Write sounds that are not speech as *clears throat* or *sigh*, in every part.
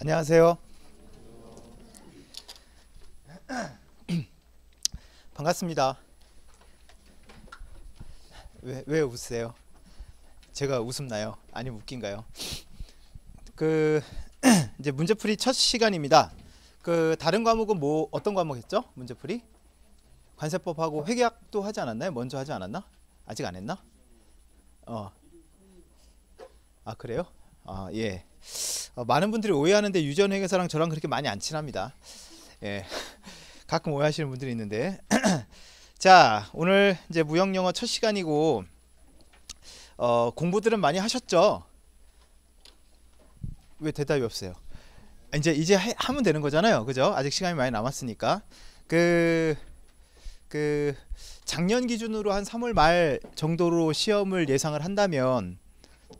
안녕하세요. *clears throat* 반갑습니다. 왜, 왜 웃으세요? 제가 웃음나요? 아니면 웃긴가요? 그 *clears throat* 이제 문제풀이 첫 시간입니다. 그 다른 과목은 뭐 어떤 과목 했죠? 문제풀이? 관세법하고 회계학도 하지 않았나요? 먼저 하지 않았나? 아직 안 했나? 어. 아 그래요? 아 예. 어, 많은 분들이 오해하는데 유전 회계사랑 저랑 그렇게 많이 안 친합니다. 예. *laughs* 가끔 오해하시는 분들이 있는데. *clears throat* 자, 오늘 이제 무역 영어 첫 시간이고 어, 공부들은 많이 하셨죠? 왜 대답이 없어요? 이제 이제 하, 하면 되는 거잖아요. 그죠? 아직 시간이 많이 남았으니까. 그그 작년 기준으로 한 3월 말 정도로 시험을 예상을 한다면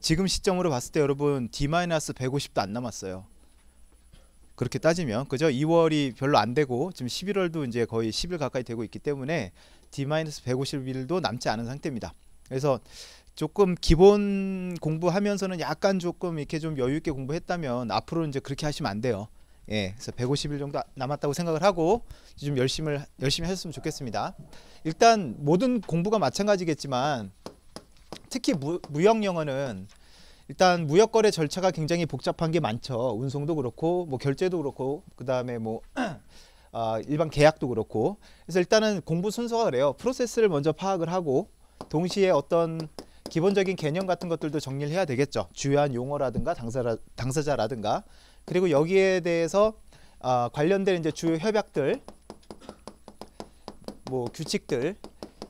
지금 시점으로 봤을 때 여러분 D-150도 안 남았어요. 그렇게 따지면 그죠? 2월이 별로 안 되고 지금 11월도 이제 거의 10일 가까이 되고 있기 때문에 D-150일도 남지 않은 상태입니다. 그래서 조금 기본 공부하면서는 약간 조금 이렇게 좀 여유 있게 공부했다면 앞으로 이제 그렇게 하시면 안 돼요. 예, 그래서 150일 정도 남았다고 생각을 하고 좀 열심히 열심히 하셨으면 좋겠습니다. 일단 모든 공부가 마찬가지겠지만 특히 무, 무역 영어는 일단 무역 거래 절차가 굉장히 복잡한 게 많죠. 운송도 그렇고 뭐 결제도 그렇고 그다음에 뭐 *clears throat* 아, 일반 계약도 그렇고 그래서 일단은 공부 순서가 그래요. 프로세스를 먼저 파악을 하고 동시에 어떤 기본적인 개념 같은 것들도 정리를 해야 되겠죠. 주요한 용어라든가 당사자, 당사자라든가 그리고 여기에 대해서 아, 관련된 이제 주요 협약들 뭐 규칙들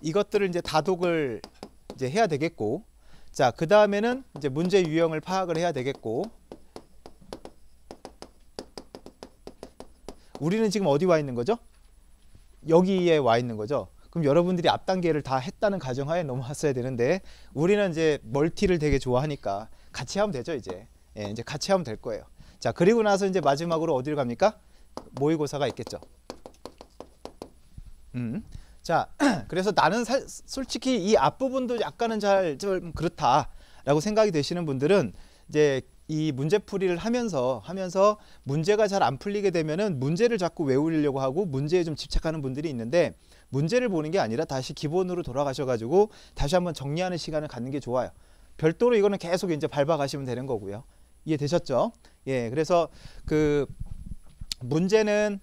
이것들을 이제 다독을 이제 해야 되겠고 자 그 다음에는 이제 문제 유형을 파악을 해야 되겠고 우리는 지금 어디 와 있는 거죠? 여기에 와 있는 거죠. 그럼 여러분들이 앞 단계를 다 했다는 가정하에 넘어왔어야 되는데 우리는 이제 멀티를 되게 좋아하니까 같이 하면 되죠 이제 예, 이제 같이 하면 될 거예요. 자 그리고 나서 이제 마지막으로 어디를 갑니까? 모의고사가 있겠죠. 음. 자 *clears throat* 그래서 나는 사, 솔직히 이 앞부분도 약간은 잘 좀 그렇다라고 생각이 되시는 분들은 이제 이 문제풀이를 하면서 하면서 문제가 잘 안 풀리게 되면은 문제를 자꾸 외우려고 하고 문제에 좀 집착하는 분들이 있는데 문제를 보는 게 아니라 다시 기본으로 돌아가셔 가지고 다시 한번 정리하는 시간을 갖는 게 좋아요. 별도로 이거는 계속 이제 밟아 가시면 되는 거고요. 이해되셨죠? 예. 그래서 그 문제는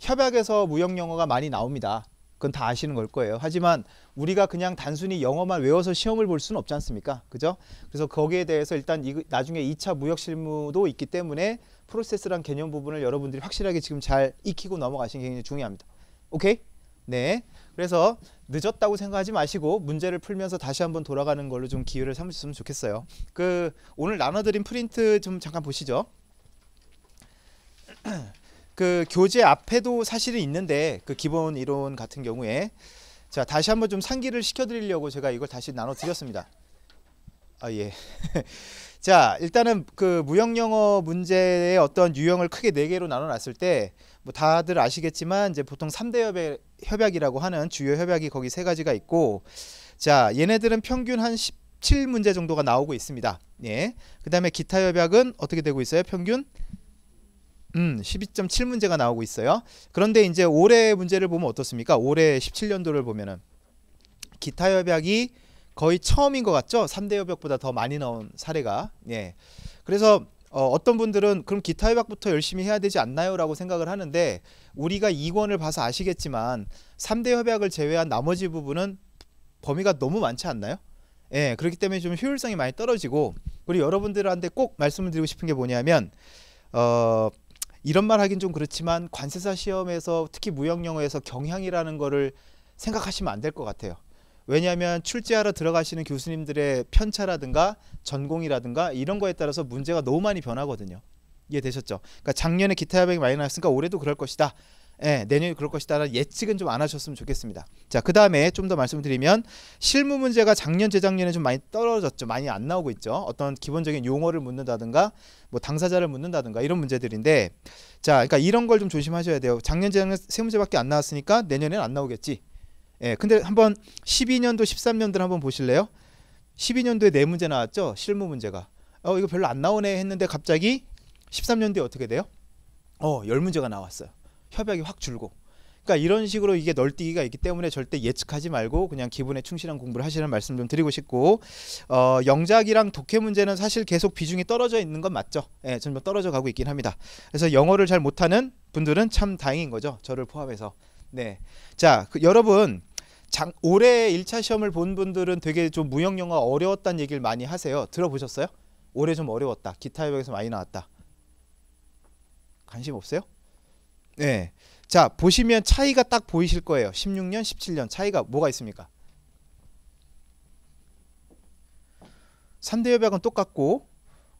협약에서 무역 영어가 많이 나옵니다. 그건 다 아시는 걸 거예요. 하지만 우리가 그냥 단순히 영어만 외워서 시험을 볼 수는 없지 않습니까? 그죠? 그래서 거기에 대해서 일단 이, 나중에 2차 무역 실무도 있기 때문에 프로세스란 개념 부분을 여러분들이 확실하게 지금 잘 익히고 넘어가시는 게 굉장히 중요합니다. 오케이? 네. 그래서 늦었다고 생각하지 마시고 문제를 풀면서 다시 한번 돌아가는 걸로 좀 기회를 삼으셨으면 좋겠어요. 그 오늘 나눠드린 프린트 좀 잠깐 보시죠. *clears throat* 그 교재 앞에도 사실은 있는데 그 기본 이론 같은 경우에 자 다시 한번 좀 상기를 시켜드리려고 제가 이걸 다시 나눠 드렸습니다. 아 예. *laughs* 자 일단은 그 무역 영어 문제의 어떤 유형을 크게 네 개로 나눠놨을 때 뭐 다들 아시겠지만 이제 보통 3대 협약, 협약이라고 하는 주요 협약이 거기 세 가지가 있고 자 얘네들은 평균 한 17문제 정도가 나오고 있습니다. 예. 그 다음에 기타 협약은 어떻게 되고 있어요? 평균 음, 12.7문제가 나오고 있어요. 그런데 이제 올해 문제를 보면 어떻습니까? 올해 17년도를 보면은 기타 협약이 거의 처음인 것 같죠? 3대 협약보다 더 많이 나온 사례가. 예. 그래서 어, 어떤 분들은 그럼 기타 협약부터 열심히 해야 되지 않나요? 라고 생각을 하는데 우리가 2권을 봐서 아시겠지만 3대 협약을 제외한 나머지 부분은 범위가 너무 많지 않나요? 예, 그렇기 때문에 좀 효율성이 많이 떨어지고 그리고 여러분들한테 꼭 말씀을 드리고 싶은 게 뭐냐면 어, 이런 말 하긴 좀 그렇지만 관세사 시험에서 특히 무역 영어에서 경향이라는 거를 생각하시면 안 될 것 같아요. 왜냐하면 출제하러 들어가시는 교수님들의 편차라든가 전공이라든가 이런 거에 따라서 문제가 너무 많이 변하거든요. 이해되셨죠? 그러니까 작년에 기타 협약이 많이 나왔으니까 올해도 그럴 것이다. 예, 내년에 그럴 것이다라는 예측은 좀 안 하셨으면 좋겠습니다. 자, 그 다음에 좀 더 말씀드리면 실무 문제가 작년 재작년에 좀 많이 떨어졌죠. 많이 안 나오고 있죠. 어떤 기본적인 용어를 묻는다든가 뭐 당사자를 묻는다든가 이런 문제들인데 자, 그러니까 이런 걸 좀 조심하셔야 돼요. 작년 재작년 세 문제밖에 안 나왔으니까 내년에는 안 나오겠지. 예, 근데 한번 12년도 13년도를 한번 보실래요? 12년도에 네 문제 나왔죠. 실무 문제가. 어, 이거 별로 안 나오네 했는데 갑자기 13년 뒤에 어떻게 돼요? 어, 열 문제가 나왔어요. 협약이 확 줄고. 그러니까 이런 식으로 이게 널뛰기가 있기 때문에 절대 예측하지 말고 그냥 기분에 충실한 공부를 하시는 말씀 좀 드리고 싶고 어, 영작이랑 독해 문제는 사실 계속 비중이 떨어져 있는 건 맞죠. 예, 좀 떨어져 가고 있긴 합니다. 그래서 영어를 잘 못하는 분들은 참 다행인 거죠. 저를 포함해서. 네. 자, 그, 여러분 장, 올해 1차 시험을 본 분들은 되게 좀 무형 영어 어려웠다는 얘기를 많이 하세요. 들어보셨어요? 올해 좀 어려웠다. 기타 협약에서 많이 나왔다. 관심 없어요? 네. 자, 보시면 차이가 딱 보이실 거예요. 16년, 17년 차이가 뭐가 있습니까? 3대 협약은 똑같고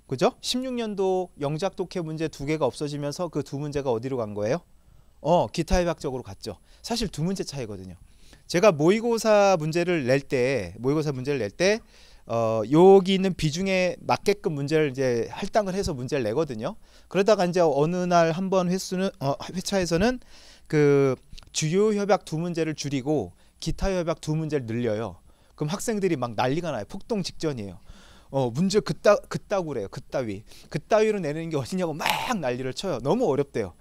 그죠? 16년도 영작 독해 문제 두 개가 없어지면서 그 두 문제가 어디로 간 거예요? 어, 기타 협약 적으로 갔죠. 사실 두 문제 차이거든요. 제가 모의고사 문제를 낼 때, 모의고사 문제를 낼 때, 어, 여기 있는 비중에 맞게끔 문제를 이제 할당을 해서 문제를 내거든요. 그러다가 이제 어느 날 한 번 횟수는, 어, 회차에서는 그 주요 협약 두 문제를 줄이고 기타 협약 두 문제를 늘려요. 그럼 학생들이 막 난리가 나요. 폭동 직전이에요. 어, 문제 그따, 그따구래요. 그따위. 그따위로 내는 게 어디냐고 막 난리를 쳐요. 너무 어렵대요.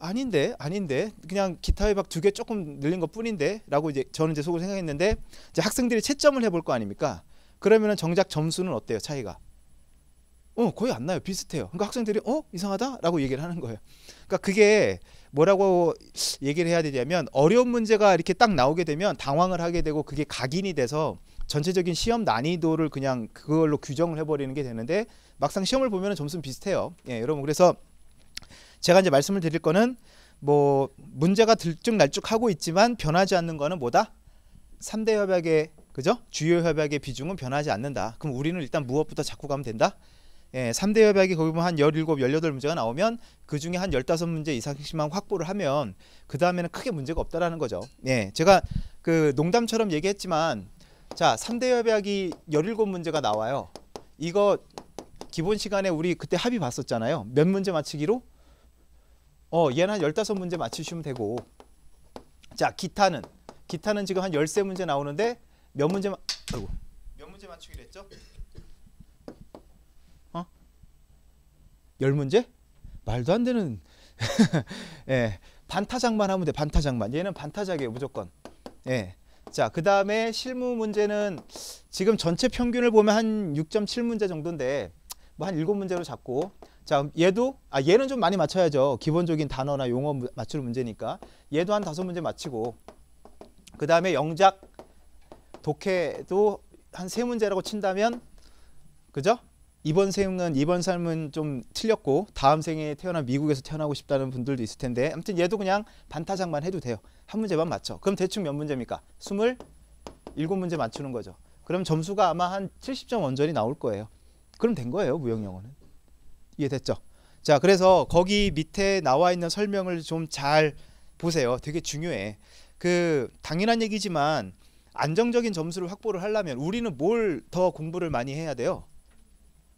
아닌데 아닌데 그냥 기타 협약 두 개 조금 늘린 것 뿐인데라고 이제 저는 이제 속으로 생각했는데 이제 학생들이 채점을 해볼 거 아닙니까? 그러면은 정작 점수는 어때요 차이가? 어 거의 안 나요 비슷해요. 그러니까 학생들이 어 이상하다라고 얘기를 하는 거예요. 그러니까 그게 뭐라고 얘기를 해야 되냐면 어려운 문제가 이렇게 딱 나오게 되면 당황을 하게 되고 그게 각인이 돼서 전체적인 시험 난이도를 그냥 그걸로 규정을 해버리는 게 되는데 막상 시험을 보면 점수는 비슷해요. 예, 여러분 그래서 제가 이제 말씀을 드릴 거는 뭐 문제가 들쭉날쭉하고 있지만 변하지 않는 거는 뭐다? 3대 협약의 그죠? 주요 협약의 비중은 변하지 않는다. 그럼 우리는 일단 무엇부터 잡고 가면 된다? 예, 3대 협약이 거기 보면 한 17, 18문제가 나오면 그 중에 한 15문제 이상씩만 확보를 하면 그 다음에는 크게 문제가 없다라는 거죠. 예, 제가 그 농담처럼 얘기했지만 자, 3대 협약이 17문제가 나와요. 이거 기본 시간에 우리 그때 합의 봤었잖아요. 몇 문제 맞히기로? 어, 얘는 한 15문제 맞추시면 되고. 자, 기타는 기타는 지금 한 13문제 나오는데 몇 문제 마... 아이고. 몇 문제 맞추기로 했죠? 어? 10문제? 말도 안 되는 *laughs* 예. 반타작만 하면 돼. 반타작만. 얘는 반타작이에요, 무조건. 예. 자, 그다음에 실무 문제는 지금 전체 평균을 보면 한 6.7문제 정도인데 뭐 한 7문제로 잡고 자, 얘도 아 얘는 좀 많이 맞춰야죠. 기본적인 단어나 용어 맞추는 문제니까. 얘도 한 다섯 문제 맞히고 그 다음에 영작 독해도 한 세 문제라고 친다면 그죠? 이번 생은 이번 삶은 좀 틀렸고 다음 생에 태어난 미국에서 태어나고 싶다는 분들도 있을 텐데 아무튼 얘도 그냥 반타작만 해도 돼요. 한 문제만 맞춰. 그럼 대충 몇 문제입니까? 스물 일곱 문제 맞추는 거죠. 그럼 점수가 아마 한 70점 원전이 나올 거예요. 그럼 된 거예요, 무형 영어는. 이해됐죠? 자, 그래서 거기 밑에 나와 있는 설명을 좀 잘 보세요. 되게 중요해. 그 당연한 얘기지만 안정적인 점수를 확보를 하려면 우리는 뭘 더 공부를 많이 해야 돼요?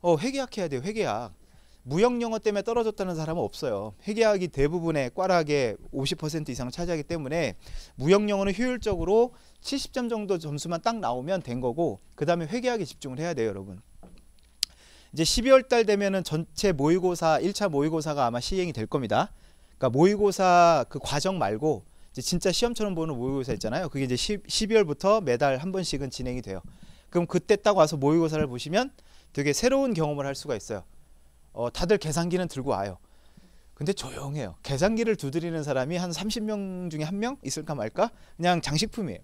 어, 회계학 해야 돼요. 회계학. 무형 영어 때문에 떨어졌다는 사람은 없어요. 회계학이 대부분의 꽈락의 50% 이상 차지하기 때문에 무형 영어는 효율적으로 70점 정도 점수만 딱 나오면 된 거고 그다음에 회계학에 집중을 해야 돼요, 여러분. 이제 12월 달 되면은 전체 모의고사 1차 모의고사가 아마 시행이 될 겁니다. 그러니까 모의고사 그 과정 말고 진짜 시험처럼 보는 모의고사 있잖아요. 그게 이제 10, 12월부터 매달 한 번씩은 진행이 돼요. 그럼 그때 딱 와서 모의고사를 보시면 되게 새로운 경험을 할 수가 있어요. 어, 다들 계산기는 들고 와요. 근데 조용해요. 계산기를 두드리는 사람이 한 30명 중에 한 명 있을까 말까? 그냥 장식품이에요.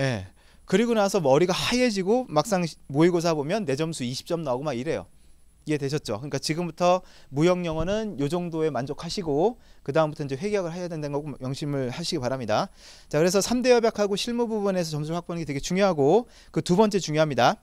예. 그리고 나서 머리가 하얘지고 막상 모의고사 보면 내 점수 20점 나오고 막 이래요. 이해되셨죠? 그러니까 지금부터 무형 영어는 요 정도에 만족하시고 그 다음부터 이제 회계학을 해야 된다는 거 명심을 하시기 바랍니다. 자, 그래서 3대 협약하고 실무 부분에서 점수를 확보하는 게 되게 중요하고 그 두 번째 중요합니다.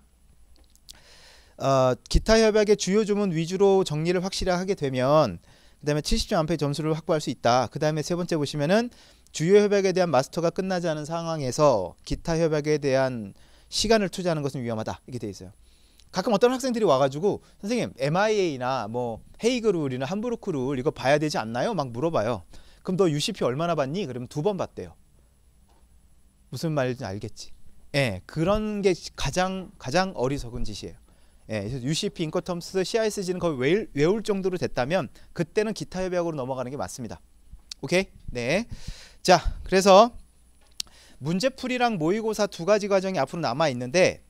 어, 기타 협약의 주요 주문 위주로 정리를 확실히 하게 되면 그 다음에 70점 안팎의 점수를 확보할 수 있다. 그 다음에 세 번째 보시면은 주요 협약에 대한 마스터가 끝나지 않은 상황에서 기타 협약에 대한 시간을 투자하는 것은 위험하다. 이렇게 돼 있어요. 가끔 어떤 학생들이 와가지고 선생님 MIA나 뭐 헤이그 룰이나 함부르크 룰 이거 봐야 되지 않나요? 막 물어봐요. 그럼 너 UCP 얼마나 봤니? 그러면 두 번 봤대요. 무슨 말인지 알겠지? 예, 그런 게 가장 가장 어리석은 짓이에요. 예, UCP, 인커텀스, CISG는 거의 외울, 외울 정도로 됐다면 그때는 기타 협약으로 넘어가는 게 맞습니다. 오케이? 네. 자, 그래서 문제풀이랑 모의고사 두 가지 과정이 앞으로 남아 있는데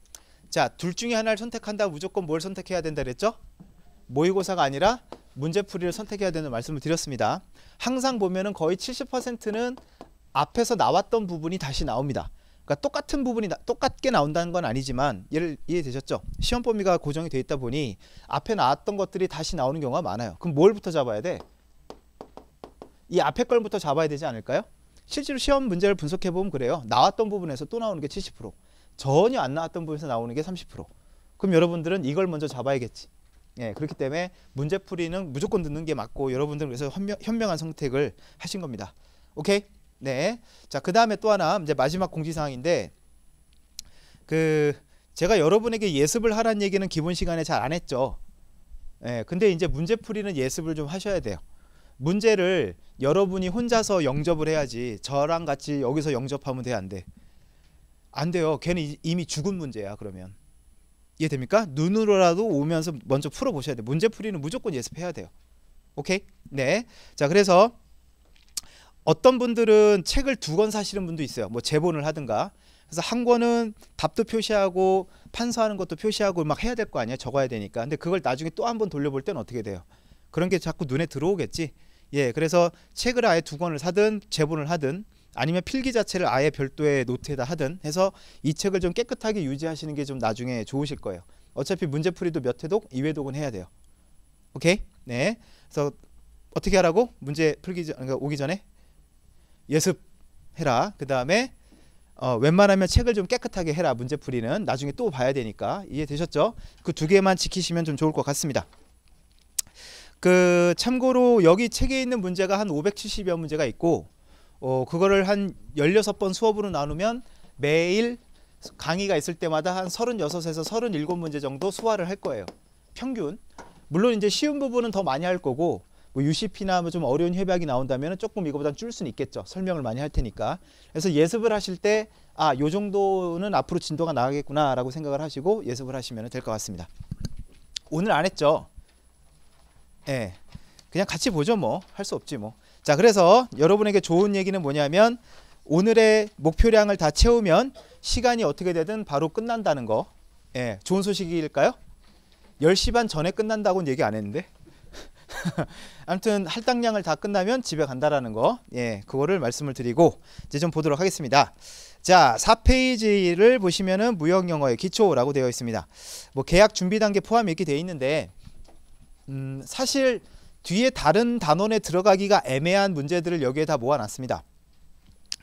자, 둘 중에 하나를 선택한다 무조건 뭘 선택해야 된다 그랬죠? 모의고사가 아니라 문제풀이를 선택해야 되는 말씀을 드렸습니다. 항상 보면은 거의 70%는 앞에서 나왔던 부분이 다시 나옵니다. 그러니까 똑같은 부분이 나, 똑같게 나온다는 건 아니지만 예를 이해되셨죠? 시험 범위가 고정이 돼 있다 보니 앞에 나왔던 것들이 다시 나오는 경우가 많아요. 그럼 뭘부터 잡아야 돼? 이 앞에 걸부터 잡아야 되지 않을까요? 실제로 시험 문제를 분석해 보면 그래요. 나왔던 부분에서 또 나오는 게 70%, 전혀 안 나왔던 부분에서 나오는 게 30%. 그럼 여러분들은 이걸 먼저 잡아야겠지. 예, 그렇기 때문에 문제풀이는 무조건 듣는 게 맞고 여러분들은 그래서 현명, 현명 한 선택을 하신 겁니다. 오케이? 네. 자, 그 다음에 또 하나 이제 마지막 공지 사항인데 그 제가 여러분에게 예습을 하라는 얘기는 기본 시간에 잘 안 했죠. 예, 근데 이제 문제풀이는 예습을 좀 하셔야 돼요. 문제를 여러분이 혼자서 영접을 해야지 저랑 같이 여기서 영접하면 돼 안 돼? 안 돼요. 걔는 이미 죽은 문제야 그러면. 이해됩니까? 눈으로라도 오면서 먼저 풀어보셔야 돼요. 문제 풀이는 무조건 예습해야 돼요. 오케이? 네. 자 그래서 어떤 분들은 책을 두 권 사시는 분도 있어요. 뭐 제본을 하든가. 그래서 한 권은 답도 표시하고 판서하는 것도 표시하고 막 해야 될 거 아니야. 적어야 되니까. 근데 그걸 나중에 또 한 번 돌려볼 때는 어떻게 돼요? 그런 게 자꾸 눈에 들어오겠지. 예, 그래서 책을 아예 두 권을 사든 제본을 하든 아니면 필기 자체를 아예 별도의 노트에다 하든 해서 이 책을 좀 깨끗하게 유지하시는 게 좀 나중에 좋으실 거예요. 어차피 문제풀이도 몇 회독, 2회독은 해야 돼요. 오케이? 네. 그래서 어떻게 하라고? 문제 풀기 전, 그러니까 오기 전에 예습 해라. 그 다음에 어, 웬만하면 책을 좀 깨끗하게 해라. 문제풀이는 나중에 또 봐야 되니까 이해되셨죠? 그 두 개만 지키시면 좀 좋을 것 같습니다. 그 참고로 여기 책에 있는 문제가 한 570여 문제가 있고 어 그거를 한 16번 수업으로 나누면 매일 강의가 있을 때마다 한 36에서 37문제 정도 수화를 할 거예요. 평균. 물론 이제 쉬운 부분은 더 많이 할 거고 뭐 UCP나 뭐 좀 어려운 협약이 나온다면 조금 이거보다 줄 수는 있겠죠. 설명을 많이 할 테니까. 그래서 예습을 하실 때 아, 요 정도는 앞으로 진도가 나가겠구나라고 생각을 하시고 예습을 하시면 될 것 같습니다. 오늘 안 했죠? 예. 그냥 같이 보죠 뭐. 할 수 없지 뭐. 자, 그래서 여러분에게 좋은 얘기는 뭐냐면 오늘의 목표량을 다 채우면 시간이 어떻게 되든 바로 끝난다는 거. 예. 좋은 소식일까요? 10시 반 전에 끝난다고는 얘기 안 했는데. *laughs* 아무튼 할당량을 다 끝나면 집에 간다라는 거. 예. 그거를 말씀을 드리고 이제 좀 보도록 하겠습니다. 자, 4페이지를 보시면은 무역 영어의 기초라고 되어 있습니다. 뭐 계약 준비 단계 포함이 이렇게 되어 있는데 음, 사실 뒤에 다른 단원에 들어가기가 애매한 문제들을 여기에 다 모아놨습니다.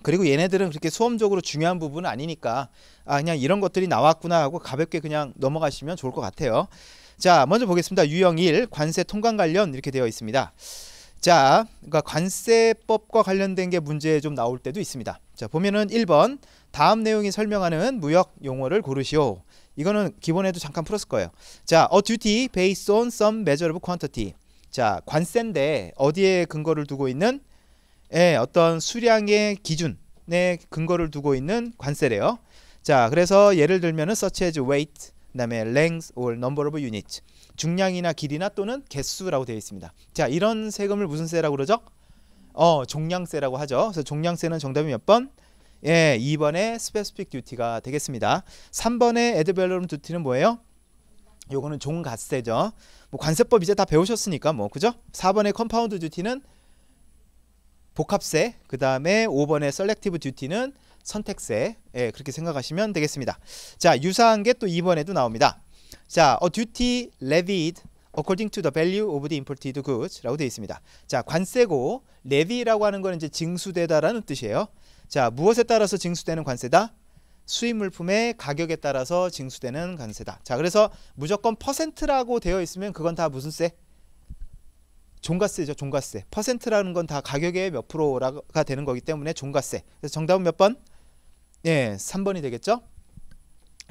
그리고 얘네들은 그렇게 수험적으로 중요한 부분은 아니니까 아 그냥 이런 것들이 나왔구나 하고 가볍게 그냥 넘어가시면 좋을 것 같아요. 자 먼저 보겠습니다. 유형 1 관세 통관 관련 이렇게 되어 있습니다. 자 그러니까 관세법과 관련된 게 문제 좀 나올 때도 있습니다. 자 보면은 1번 다음 내용이 설명하는 무역 용어를 고르시오. 이거는 기본에도 잠깐 풀었을 거예요. 자, a duty based on some measurable quantity. 자, 관세인데 어디에 근거를 두고 있는 예, 어떤 수량의 기준에 근거를 두고 있는 관세래요. 자, 그래서 예를 들면은 such as weight, 그다음에 length or number of units. 중량이나 길이나 또는 개수라고 되어 있습니다. 자, 이런 세금을 무슨 세라고 그러죠? 어, 종량세라고 하죠. 그래서 종량세는 정답이 몇 번? 예, 2번의 specific duty가 되겠습니다. 3번의 ad valorem duty는 뭐예요? 요거는 종가세죠. 뭐 관세법 이제 다 배우셨으니까 뭐 그죠? 4번의 compound duty는 복합세, 그 다음에 5번의 selective duty는 선택세. 예, 그렇게 생각하시면 되겠습니다. 자, 유사한 게 또 2번에도 나옵니다. 자, a duty levied according to the value of the imported goods라고 되어 있습니다. 자, 관세고 레비라고 하는 거는 이제 징수되다라는 뜻이에요. 자, 무엇에 따라서 징수되는 관세다? 수입 물품의 가격에 따라서 징수되는 관세다. 자, 그래서 무조건 퍼센트라고 되어 있으면 그건 다 무슨 세? 종가세죠, 종가세. 퍼센트라는 건 다 가격의 몇 프로가 되는 거기 때문에 종가세. 그래서 정답은 몇 번? 예, 3번이 되겠죠?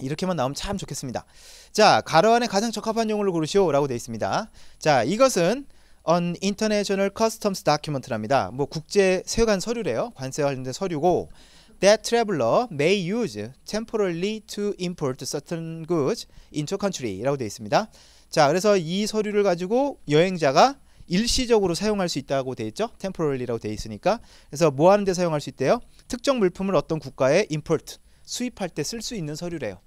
이렇게만 나오면 참 좋겠습니다. 자, 가로 안에 가장 적합한 용어를 고르시오라고 되어 있습니다. 자, 이것은 on international customs document랍니다. 뭐 국제 세관 서류래요. 관세와 관련된 서류고 that traveler may use temporarily to import certain goods into country라고 되어 있습니다. 자, 그래서 이 서류를 가지고 여행자가 일시적으로 사용할 수 있다고 되어 있죠. temporarly라고 되어 있으니까. 그래서 뭐 하는 데 사용할 수 있대요? 특정 물품을 어떤 국가에 import 수입할 때 쓸 수 있는 서류래요.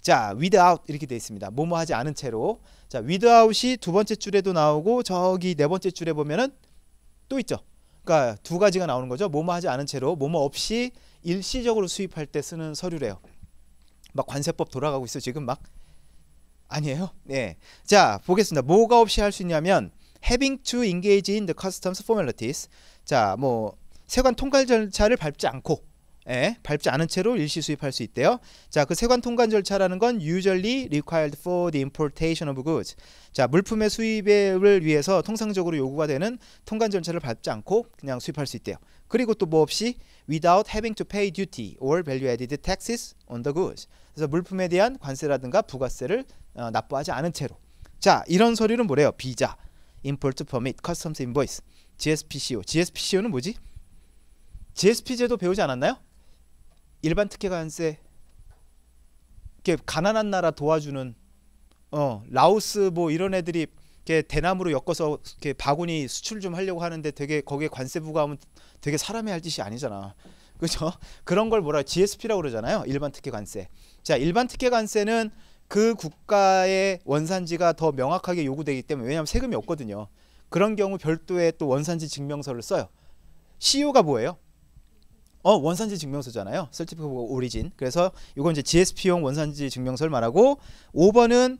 자, without 이렇게 되어 있습니다. 뭐뭐 하지 않은 채로. 자, without이 두 번째 줄에도 나오고 저기 네 번째 줄에 보면은 또 있죠. 그러니까 두 가지가 나오는 거죠. 뭐뭐 하지 않은 채로 뭐뭐 없이 일시적으로 수입할 때 쓰는 서류래요. 막 관세법 돌아가고 있어 지금 막 아니에요. 네. 자 보겠습니다. 뭐가 없이 할 수 있냐면 having to engage in the customs formalities. 자, 뭐 세관 통관 절차를 밟지 않고 예, 밟지 않은 채로 일시 수입할 수 있대요. 자, 그 세관 통관 절차라는 건 usually required for the importation of goods. 자, 물품의 수입을 위해서 통상적으로 요구가 되는 통관 절차를 밟지 않고 그냥 수입할 수 있대요. 그리고 또 뭐 없이 without having to pay duty or value added taxes on the goods. 그래서 물품에 대한 관세라든가 부가세를 어, 납부하지 않은 채로. 자, 이런 서류는 뭐래요? 비자, import permit, customs invoice, GSPCO. GSPCO는 뭐지? GSP 제도 배우지 않았나요? 일반 특혜 관세 이렇게 가난한 나라 도와주는 어 라오스 뭐 이런 애들이 이렇게 대나무로 엮어서 이렇게 바구니 수출 좀 하려고 하는데 되게 거기에 관세 부과하면 되게 사람이 할 짓이 아니잖아. 그죠? *laughs* 그런 걸 뭐라 GSP라고 그러잖아요. 일반 특혜 관세. 자, 일반 특혜 관세는 그 국가의 원산지가 더 명확하게 요구되기 때문에 왜냐하면 세금이 없거든요. 그런 경우 별도의 또 원산지 증명서를 써요. CU가 뭐예요? 어 원산지 증명서잖아요. Certificate of Origin. 그래서 이건 이제 GSP용 원산지 증명서를 말하고 5번은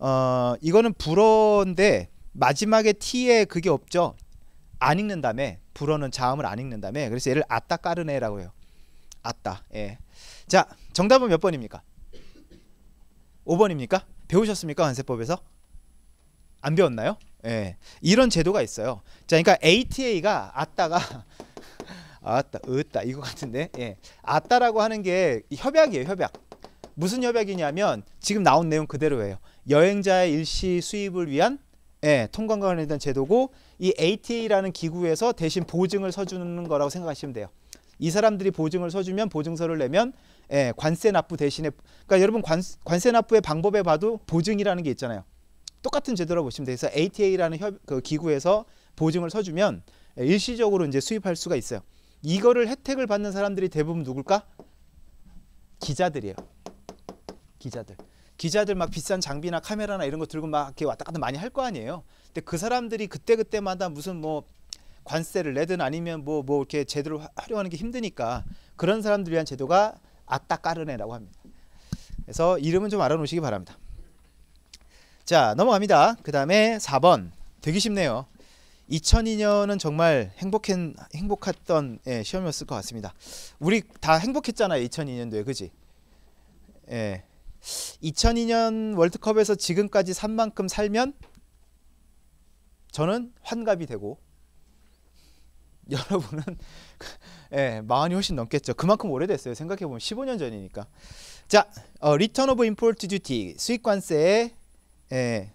어 이거는 불어인데 마지막에 T에 그게 없죠. 안 읽는 다음에 불어는 자음을 안 읽는 다음에 그래서 얘를 아따 까르네라고 해요. 아따. 예. 자 정답은 몇 번입니까? 5번입니까? 배우셨습니까 관세법에서? 안 배웠나요? 예. 이런 제도가 있어요. 자, 그러니까 ATA가 아따가 *laughs* 아따, 으따 이거 같은데. 예. 아따라고 하는 게 협약이에요, 협약. 무슨 협약이냐면 지금 나온 내용 그대로예요. 여행자의 일시 수입을 위한 예, 통관과 관련된 제도고 이 ATA라는 기구에서 대신 보증을 서주는 거라고 생각하시면 돼요. 이 사람들이 보증을 서주면 보증서를 내면 예, 관세 납부 대신에 그러니까 여러분 관, 관세 납부의 방법에 봐도 보증이라는 게 있잖아요. 똑같은 제도라고 보시면 돼요. 그래서 ATA라는 협, 그 기구에서 보증을 서주면 예, 일시적으로 이제 수입할 수가 있어요. 이거를 혜택을 받는 사람들이 대부분 누굴까? 기자들이에요. 기자들. 기자들 막 비싼 장비나 카메라나 이런 거 들고 막 이렇게 왔다 갔다 많이 할 거 아니에요. 근데 그 사람들이 그때 그때마다 무슨 뭐 관세를 내든 아니면 뭐뭐 뭐 이렇게 제대로 하려하는 게 힘드니까 그런 사람들 위한 제도가 아따 까르네라고 합니다. 그래서 이름은 좀 알아놓으시기 바랍니다. 자 넘어갑니다. 그 다음에 4번 되게 쉽네요. 2002년은 정말 행복한 행복했던 예, 시험이었을 것 같습니다. 우리 다 행복했잖아요. 2002년도에 그지? 예. 2002년 월드컵에서 지금까지 산 만큼 살면 저는 환갑이 되고 *laughs* 여러분은 *laughs* 예, 마흔이 훨씬 넘겠죠. 그만큼 오래됐어요. 생각해 보면 15년 전이니까. 자, 어, Return of Import Duty 수입관세의 예,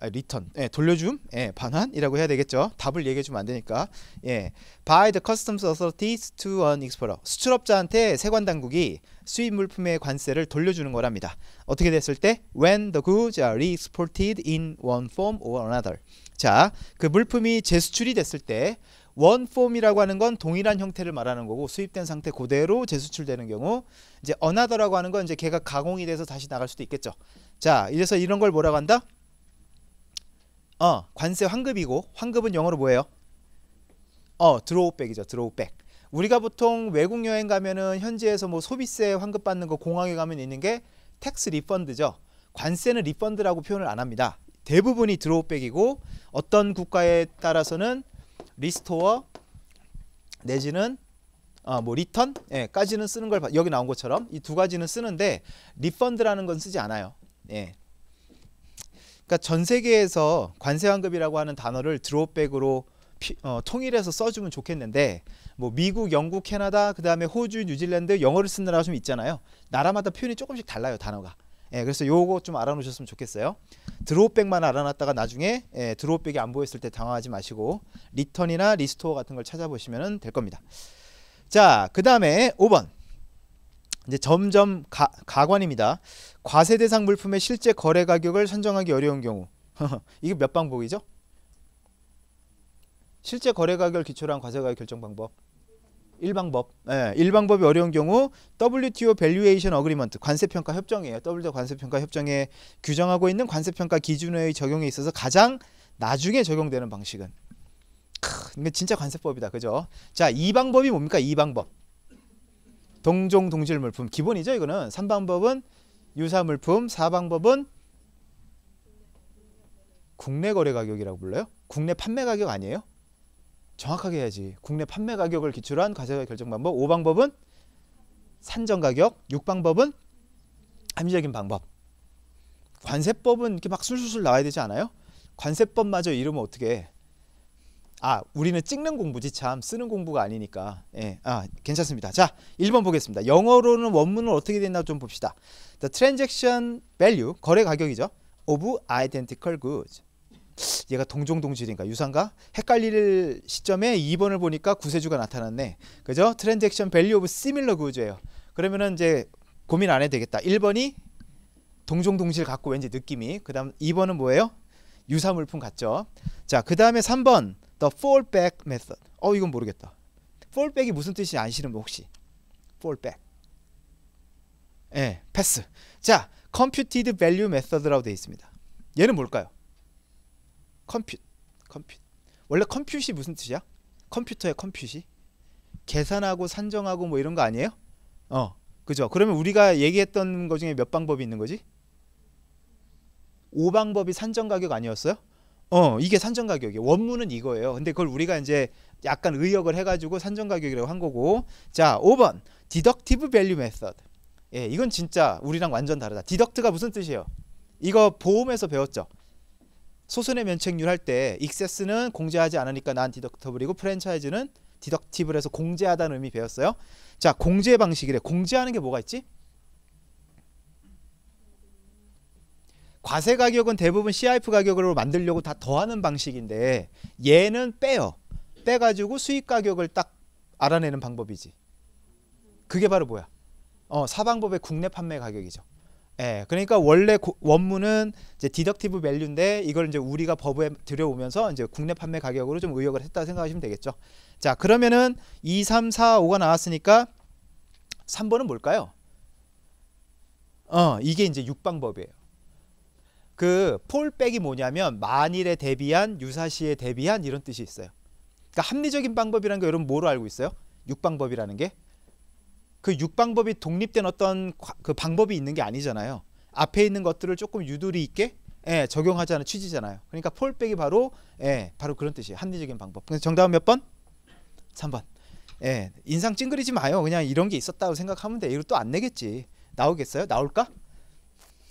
아, return, 예, 돌려줌, 예, 반환이라고 해야 되겠죠. 답을 얘기해 주면 안 되니까. 예, by the customs authorities to an exporter. 수출업자한테 세관 당국이 수입 물품의 관세를 돌려주는 거랍니다. 어떻게 됐을 때 when the goods are re-exported in one form or another. 자, 그 물품이 재수출이 됐을 때 one form이라고 하는 건 동일한 형태를 말하는 거고 수입된 상태 그대로 재수출되는 경우 이제 another라고 하는 건 이제 걔가 가공이 돼서 다시 나갈 수도 있겠죠. 자, 이래서 이런 걸 뭐라고 한다? 어, 관세 환급이고 환급은 영어로 뭐예요? 어, drawback이죠. drawback. 우리가 보통 외국 여행 가면은 현지에서 뭐 소비세 환급 받는 거 공항에 가면 있는 게 tax refund죠. 관세는 refund라고 표현을 안 합니다. 대부분이 drawback이고 어떤 국가에 따라서는 restore 내지는 어, 뭐 return 예, 까지는 쓰는 걸 여기 나온 것처럼 이 두 가지는 쓰는데 refund라는 건 쓰지 않아요. 예. 그러니까 전 세계에서 관세 환급이라고 하는 단어를 drawback으로 어, 통일해서 써주면 좋겠는데 뭐 미국, 영국, 캐나다, 그 다음에 호주, 뉴질랜드 영어를 쓴 나라 좀 있잖아요. 나라마다 표현이 조금씩 달라요 단어가. 예, 그래서 요거 좀 알아놓으셨으면 좋겠어요. drawback만 알아놨다가 나중에 예, drawback이 안 보였을 때 당황하지 마시고 return이나 restore 같은 걸 찾아보시면 될 겁니다. 자, 그 다음에 5번 이제 점점 가, 가관입니다. 과세 대상 물품의 실제 거래 가격을 산정하기 어려운 경우. *laughs* 이게 몇 방법이죠? 실제 거래 가격을 기초로 한 과세 가격 결정 방법. 1방법. 예, 1방법이 어려운 경우 WTO Valuation Agreement 관세 평가 협정이에요. WTO 관세 평가 협정에 규정하고 있는 관세 평가 기준의 적용에 있어서 가장 나중에 적용되는 방식은 크, 이게 진짜 관세법이다. 그죠? 자, 2방법이 뭡니까? 2방법. 동종 동질 물품 기본이죠, 이거는. 3방법은 유사 물품, 4방법은 국내 거래 가격이라고 불러요? 국내 판매 가격 아니에요? 정확하게 해야지. 국내 판매 가격을 기초로 한 과세가 결정 방법. 5방법은 산정 가격. 6방법은 합리적인 방법. 관세법은 이렇게 막 술술술 나와야 되지 않아요? 관세법마저 이러면 어떻게 해? 아, 우리는 찍는 공부지 참 쓰는 공부가 아니니까. 예. 아, 괜찮습니다. 자, 1번 보겠습니다. 영어로는 원문은 어떻게 됐나 좀 봅시다. The transaction value 거래 가격이죠. of identical goods. 얘가 동종동질인가 유사인가? 헷갈릴 시점에 2번을 보니까 구세주가 나타났네. 그죠? transaction value of similar goods예요. 그러면은 이제 고민 안 해도 되겠다. 1번이 동종동질 같고 왠지 느낌이. 그 다음 2번은 뭐예요? 유사 물품 같죠. 자, 그 다음에 3번 the fallback method. 어, 이건 모르겠다. fallback이 무슨 뜻인지 아시는 분 혹시? fallback. 예, 네, 패스. 자, computed value method라고 되어 있습니다. 얘는 뭘까요? 컴퓨 컴퓨 원래 컴퓨시 무슨 뜻이야? 컴퓨터의 컴퓨시 계산하고 산정하고 뭐 이런 거 아니에요? 어 그죠 그러면 우리가 얘기했던 것 중에 몇 방법이 있는 거지? 5방법이 산정 가격 아니었어요? 어 이게 산정 가격이에요 원문은 이거예요 근데 그걸 우리가 이제 약간 의역을 해가지고 산정 가격이라고 한 거고 자 5번 deductive value method 예 이건 진짜 우리랑 완전 다르다 deduct가 무슨 뜻이에요? 이거 보험에서 배웠죠 소손해 면책률 할 때 excess는 공제하지 않으니까 non deductible이고 franchise는 deductible에서 공제하다는 의미 배웠어요. 자, 공제 방식이래. 공제하는 게 뭐가 있지? 과세 가격은 대부분 CIF 가격으로 만들려고 다 더하는 방식인데 얘는 빼요. 빼가지고 수입 가격을 딱 알아내는 방법이지. 그게 바로 뭐야? 어, 4방법의 국내 판매 가격이죠. 예, 그러니까 원래 고, 원문은 이제 deductive value인데 이걸 이제 우리가 법에 들여오면서 이제 국내 판매 가격으로 좀 의역을 했다 생각하시면 되겠죠. 자, 그러면은 2, 3, 4, 5가 나왔으니까 3번은 뭘까요? 어, 이게 이제 6방법이에요. 그 폴백이 뭐냐면 만일에 대비한 유사시에 대비한 이런 뜻이 있어요. 그러니까 합리적인 방법이라는 게 여러분 뭐로 알고 있어요? 6방법이라는 게그 6방법이 독립된 어떤 그 방법이 있는 게 아니잖아요. 앞에 있는 것들을 조금 유도리 있게 예, 적용하자는 취지잖아요. 그러니까 폴백이 바로 예, 바로 그런 뜻이에요. 합리적인 방법. 그래서 정답은 몇 번? 3번. 예, 인상 찡그리지 마요. 그냥 이런 게 있었다고 생각하면 돼. 이거 또 안 내겠지. 나오겠어요? 나올까?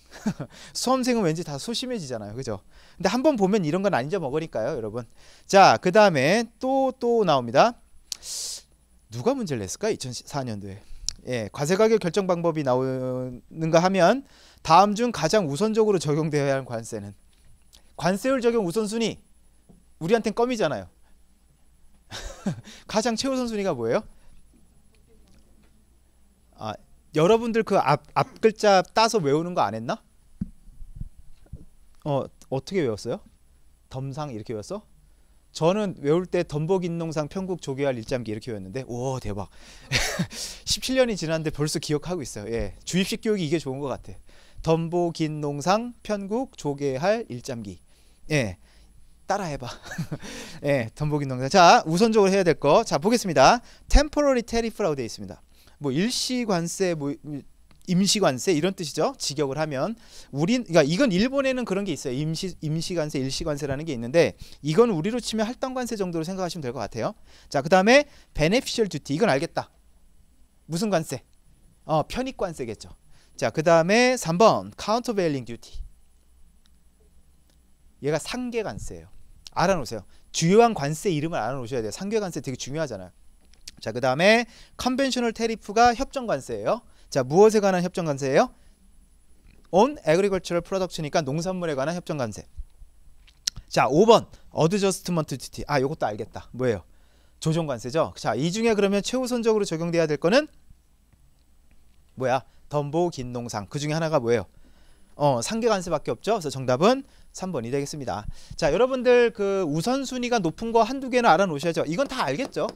*laughs* 수험생은 왠지 다 소심해지잖아요. 그죠? 근데 한번 보면 이런 건 안 잊어먹으니까요, 여러분. 자, 그 다음에 또, 또 나옵니다. 누가 문제를 냈을까? 2004년도에. 예, 과세 가격 결정 방법이 나오는가 하면 다음 중 가장 우선적으로 적용되어야 하는 관세는 관세율 적용 우선순위 우리한텐 껌이잖아요. *laughs* 가장 최우선 순위가 뭐예요? 아, 여러분들 그 앞 앞 글자 따서 외우는 거 안 했나? 어, 어떻게 외웠어요? 덤상 이렇게 외웠어? 저는 외울 때 덤복인농상 편국 조개알 일잠기 이렇게 외웠는데 오 대박. *laughs* 17년이 지났는데 벌써 기억하고 있어요. 예 주입식 교육이 이게 좋은 것 같아. 덤복인농상 편국 조개할 일잠기. 예 따라해봐. *laughs* 예 덤복인농상. 자 우선적으로 해야 될 거. 자 보겠습니다. Temporary tariff라고 되어 있습니다 뭐 일시 관세 뭐 임시 관세 이런 뜻이죠. 직역을 하면 우린 그러니까 이건 일본에는 그런 게 있어요. 임시 임시 관세, 일시 관세라는 게 있는데 이건 우리로 치면 할당 관세 정도로 생각하시면 될 것 같아요. 자, 그다음에 beneficial duty 이건 알겠다. 무슨 관세? 어, 편익 관세겠죠. 자, 그다음에 3번 countervailing duty. 얘가 상계 관세예요. 알아놓으세요. 주요한 관세 이름을 알아놓으셔야 돼요. 상계 관세 되게 중요하잖아요. 자, 그 다음에 컨벤셔널 테리프가 협정관세예요. 자, 무엇에 관한 협정 관세예요? on agricultural product니까 농산물에 관한 협정 관세. 자, 5번 adjustment duty. 아, 요것도 알겠다. 뭐예요? 조정 관세죠. 자, 이 중에 그러면 최우선적으로 적용돼야 될 거는 뭐야? 덤보 긴 농상. 그 중에 하나가 뭐예요? 어, 상계 관세밖에 없죠. 그래서 정답은 3번이 되겠습니다. 자, 여러분들 그 우선순위가 높은 거 한두 개는 알아놓으셔야죠. 이건 다 알겠죠?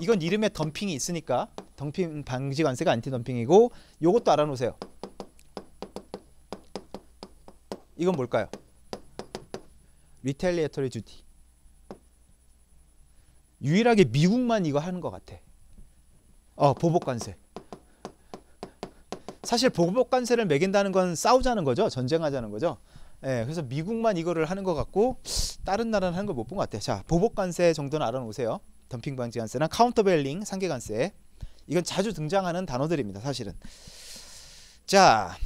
이건 이름에 덤핑이 있으니까 덤핑 방지 관세가 anti dumping이고 요것도 알아놓으세요. 이건 뭘까요? retaliatory duty. 유일하게 미국만 이거 하는 것 같아. 어, 보복 관세. 사실 보복 관세를 매긴다는 건 싸우자는 거죠. 전쟁하자는 거죠. 예, 그래서 미국만 이거를 하는 것 같고 다른 나라는 하는 걸 못 본 것 같아요. 자, 보복 관세 정도는 알아놓으세요. 덤핑 방지 관세나 countervailing 상계 관세. 이건 자주 등장하는 단어들입니다. 사실은. 자,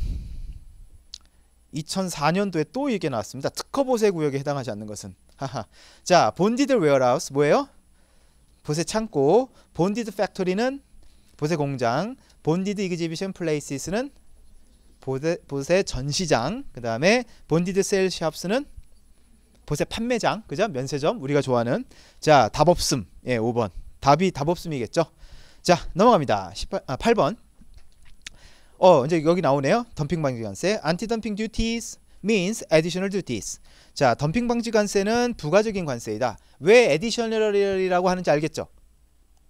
2004년도에 또 이게 나왔습니다. 특허 보세 구역에 해당하지 않는 것은. 자, bonded warehouse 뭐예요? 보세 창고. bonded factory는 보세 공장. bonded exhibition places는 보세, 보세 전시장. 그 다음에 bonded sale shops는 보세 판매장. 그죠? 면세점. 우리가 좋아하는. 자, 답 없음. 예, 5번. 답이 답 없음이겠죠? 자, 넘어갑니다. 18, 아, 8번. 어 이제 여기 나오네요. 덤핑 방지 관세. Anti dumping duties means additional duties. 자, 덤핑 방지 관세는 부가적인 관세이다. 왜 additional이라고 하는지 알겠죠?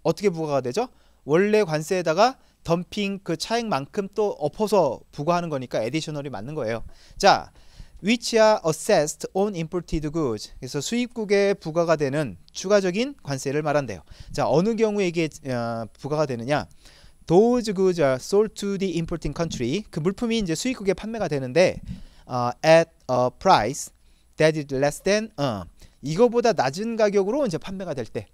어떻게 부과가 되죠? 원래 관세에다가 덤핑 그 차액만큼 또 엎어서 부과하는 거니까 additional이 맞는 거예요. 자, which are assessed on imported goods. 그래서 수입국에 부과가 되는 추가적인 관세를 말한대요. 자, 어느 경우에 이게 어, 부과가 되느냐? Those goods are sold to the importing country. 그 물품이 이제 수입국에 판매가 되는데 어, at a price that is less than 어, 이거보다 낮은 가격으로 이제 판매가 될 때.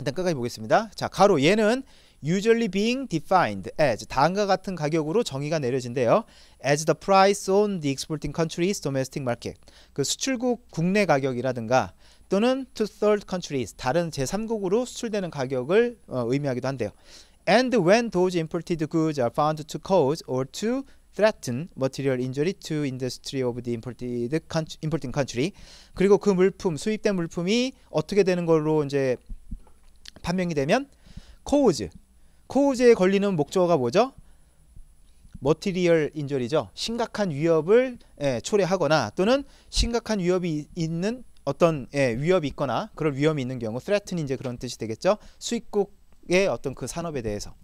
일단 끝까지 보겠습니다. 자, 가로 얘는 usually being defined as 다음과 같은 가격으로 정의가 내려진대요. as the price on the exporting country's domestic market. 그 수출국 국내 가격이라든가 또는 to third countries 다른 제3국으로 수출되는 가격을 어, 의미하기도 한대요. and when those imported goods are found to cause or to threaten material injury to industry of the imported country, importing country 그리고 그 물품 수입된 물품이 어떻게 되는 걸로 이제 판명이 되면 cause cause에 걸리는 목적어가 뭐죠? 머티리얼 인절이죠. 심각한 위협을 예, 초래하거나 또는 심각한 위협이 있는 어떤 예, 위협이 있거나 그럴 위험이 있는 경우 threaten 이제 그런 뜻이 되겠죠. 수입국 의 어떤 그 산업에 대해서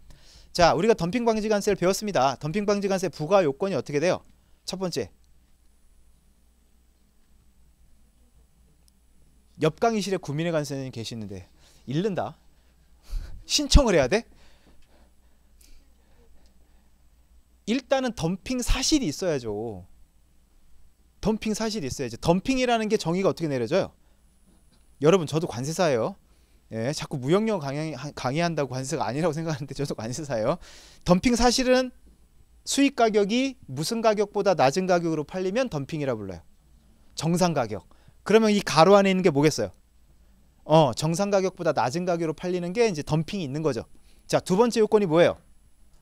자 우리가 덤핑 방지 관세를 배웠습니다 덤핑 방지 관세 부과 요건이 어떻게 돼요 첫 번째 옆 강의실에 구민의 관세는 계시는데 잃는다 신청을 해야 돼 일단은 덤핑 사실이 있어야죠 덤핑 사실이 있어야죠 덤핑이라는 게 정의가 어떻게 내려져요 여러분 저도 관세사예요 예, 자꾸 무역령 강의, 강의한다고 관세가 아니라고 *laughs* 생각하는데 저도 관세사예요. 덤핑 사실은 수입 가격이 무슨 가격보다 낮은 가격으로 팔리면 덤핑이라 불러요. 정상 가격. 그러면 이 가로 안에 있는 게 뭐겠어요? 어, 정상 가격보다 낮은 가격으로 팔리는 게 이제 덤핑이 있는 거죠. 자, 두 번째 요건이 뭐예요?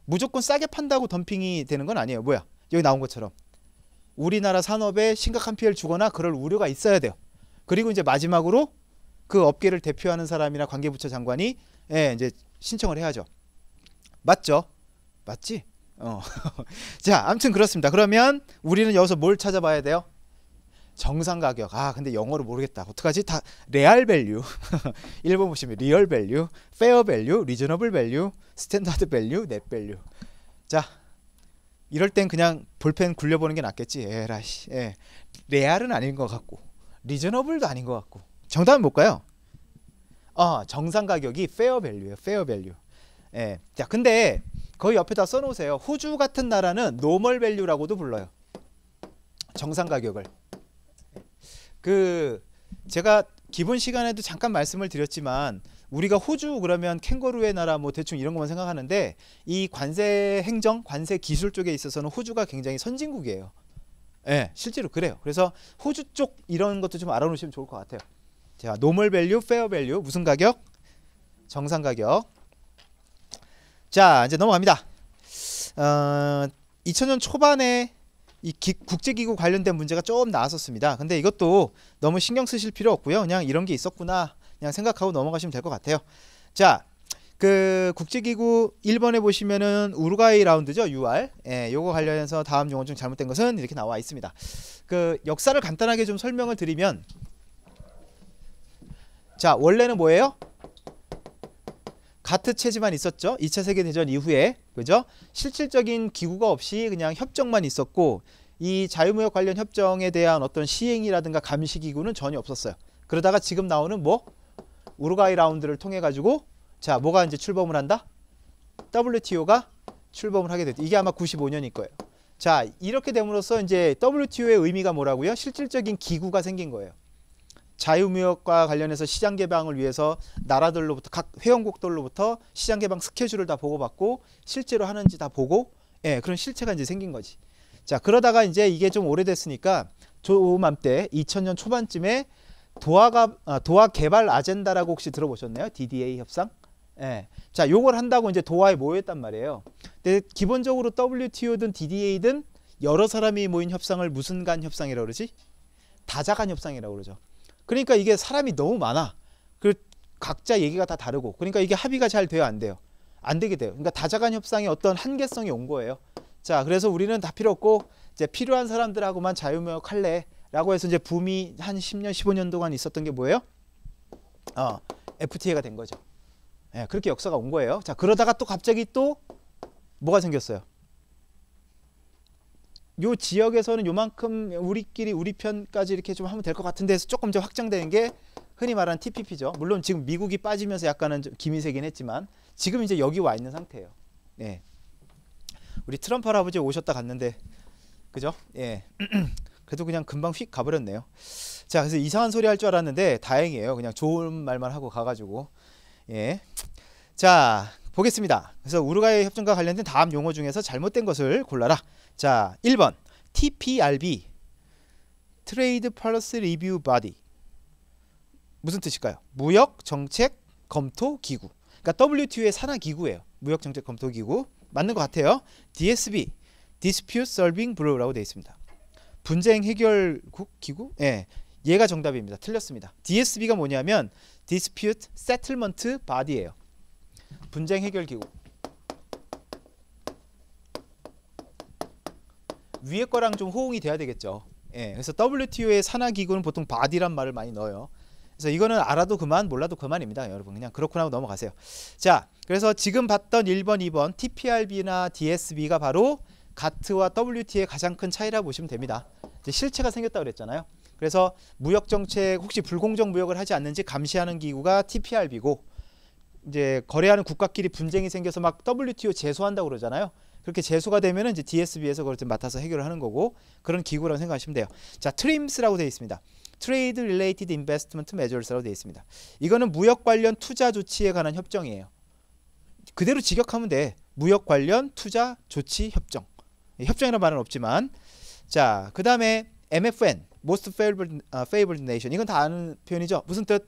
무조건 싸게 판다고 덤핑이 되는 건 아니에요. 뭐야? 여기 나온 것처럼 우리나라 산업에 심각한 피해를 주거나 그럴 우려가 있어야 돼요. 그리고 이제 마지막으로 그 업계를 대표하는 사람이나 관계부처 장관이 예, 이제 신청을 해야죠. 맞죠? 맞지? 어. *laughs* 자, 아무튼 그렇습니다. 그러면 우리는 여기서 뭘 찾아봐야 돼요? 정상 가격. 아, 근데 영어로 모르겠다. 어떡하지? 다 real value. *laughs* 1번 보시면 real value, fair value, reasonable value, standard value, net value. 자, 이럴 땐 그냥 볼펜 굴려 보는 게 낫겠지. 에라씨. 예. real은 아닌 것 같고, reasonable도 아닌 것 같고. 정답은 뭘까요? 어, 정상 가격이 페어 밸류예요. fair value. 예. 자, 근데 거기 옆에다 써 놓으세요. 호주 같은 나라는 normal value라고도 불러요. 정상 가격을. 그 제가 기본 시간에도 잠깐 말씀을 드렸지만 우리가 호주 그러면 캥거루의 나라 뭐 대충 이런 것만 생각하는데 이 관세 행정, 관세 기술 쪽에 있어서는 호주가 굉장히 선진국이에요. 예, 실제로 그래요. 그래서 호주 쪽 이런 것도 좀 알아놓으시면 좋을 것 같아요. 자, normal value, fair value 무슨 가격? 정상 가격. 자, 이제 넘어갑니다. 어, 2000년 초반에 이 기, 국제기구 관련된 문제가 좀 나왔었습니다. 근데 이것도 너무 신경 쓰실 필요 없고요. 그냥 이런 게 있었구나. 그냥 생각하고 넘어가시면 될 것 같아요. 자, 그 국제기구 1번에 보시면은 우루과이 라운드죠, UR. 예, 요거 관련해서 다음 용어 중 잘못된 것은 이렇게 나와 있습니다. 그 역사를 간단하게 좀 설명을 드리면 자, 원래는 뭐예요? 가트 체제만 있었죠. 2차 세계 대전 이후에. 그죠? 실질적인 기구가 없이 그냥 협정만 있었고 이 자유무역 관련 협정에 대한 어떤 시행이라든가 감시 기구는 전혀 없었어요. 그러다가 지금 나오는 뭐 우루과이 라운드를 통해 가지고 자, 뭐가 이제 출범을 한다? WTO가 출범을 하게 됐다. 이게 아마 95년일 거예요. 자, 이렇게 됨으로써 이제 WTO의 의미가 뭐라고요? 실질적인 기구가 생긴 거예요. 자유무역과 관련해서 시장 개방을 위해서 나라들로부터 각 회원국들로부터 시장 개방 스케줄을 다 보고받고 실제로 하는지 다 보고 예, 그런 실체가 이제 생긴 거지. 자, 그러다가 이제 이게 좀 오래됐으니까 조맘때 2000년 초반쯤에 도화가 아, 도화 개발 아젠다라고 혹시 들어보셨나요? DDA 협상? 예. 자, 요걸 한다고 이제 도화에 모였단 말이에요. 근데 기본적으로 WTO든 DDA든 여러 사람이 모인 협상을 무슨 간 협상이라고 그러지? 다자간 협상이라고 그러죠. 그러니까 이게 사람이 너무 많아. 그 각자 얘기가 다 다르고. 그러니까 이게 합의가 잘 돼요, 안 돼요? 안 되게 돼요. 그러니까 다자간 협상의 어떤 한계성이 온 거예요. 자, 그래서 우리는 다 필요 없고 이제 필요한 사람들하고만 자유무역 할래 라고 해서 이제 붐이 한 10년, 15년 동안 있었던 게 뭐예요? 어, FTA가 된 거죠. 예, 그렇게 역사가 온 거예요. 자, 그러다가 또 갑자기 또 뭐가 생겼어요? 요 지역에서는 요만큼 우리끼리 우리 편까지 이렇게 좀 하면 될 것 같은데 해서 조금 더 확장되는 게 흔히 말하는 TPP죠. 물론 지금 미국이 빠지면서 약간은 좀 기미 세긴 했지만 지금 이제 여기 와 있는 상태예요. 예. 우리 트럼프 할아버지 오셨다 갔는데 그죠? 예. *clears throat* 그래도 그냥 금방 휙 가버렸네요. 자, 그래서 이상한 소리 할 줄 알았는데 다행이에요. 그냥 좋은 말만 하고 가가지고 예. 자, 보겠습니다. 그래서 우루과이 협정과 관련된 다음 용어 중에서 잘못된 것을 골라라. 자, 1번 TPRB Trade Policy Review Body 무슨 뜻일까요? 무역 정책 검토 기구. 그러니까 WTO의 산하 기구예요. 무역 정책 검토 기구. 맞는 것 같아요. DSB Dispute Solving Bureau라고 되어 있습니다. 분쟁 해결국 기구? 예. 얘가 정답입니다. 틀렸습니다. DSB가 뭐냐면 Dispute Settlement Body예요. 분쟁 해결 기구. 위에 거랑 좀 호응이 돼야 되겠죠. 예, 그래서 WTO의 산하 기구는 보통 바디란 말을 많이 넣어요. 그래서 이거는 알아도 그만 몰라도 그만입니다. 여러분 그냥 그렇구나 하고 넘어가세요. 자, 그래서 지금 봤던 1번, 2번 TPRB나 DSB가 바로 가트와 WT의 가장 큰 차이라 보시면 됩니다. 실체가 생겼다 그랬잖아요. 그래서 무역 정책 혹시 불공정 무역을 하지 않는지 감시하는 기구가 TPRB고 이제 거래하는 국가끼리 분쟁이 생겨서 막 WTO 제소한다고 그러잖아요. 그렇게 제소가 되면은 이제 DSB에서 그걸 좀 맡아서 해결을 하는 거고 그런 기구라고 생각하시면 돼요. 자, TRIMS라고 되어 있습니다. Trade Related Investment Measures라고 되어 있습니다. 이거는 무역 관련 투자 조치에 관한 협정이에요. 그대로 직역하면 돼. 무역 관련 투자 조치 협정. 협정이라는 말은 없지만 자, 그다음에 MFN Most Favored, uh, Favored Nation 이건 다 아는 표현이죠. 무슨 뜻?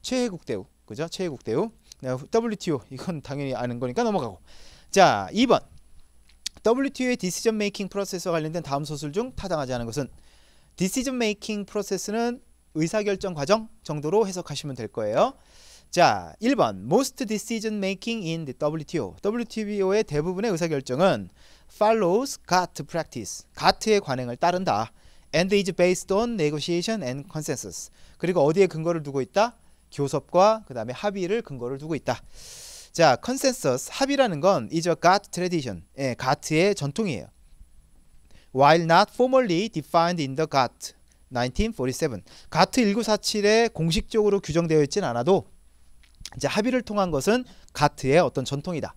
최혜국 대우. 그죠? 최혜국 대우. WTO 이건 당연히 아는 거니까 넘어가고. 자, 2번. WTO의 decision making process와 관련된 다음 서술 중 타당하지 않은 것은 decision making process는 의사결정 과정 정도로 해석하시면 될 거예요. 자, 1번. Most decision making in the WTO. WTO의 대부분의 의사결정은 follows GATT practice. GATT의 관행을 따른다. and is based on negotiation and consensus. 그리고 어디에 근거를 두고 있다? 교섭과 그다음에 합의를 근거를 두고 있다. 자, consensus 합의라는 건 is a GATT tradition. 예, GATT의 전통이에요. While not formally defined in the GATT 1947. GATT 1947에 공식적으로 규정되어 있진 않아도 이제 합의를 통한 것은 GATT의 어떤 전통이다.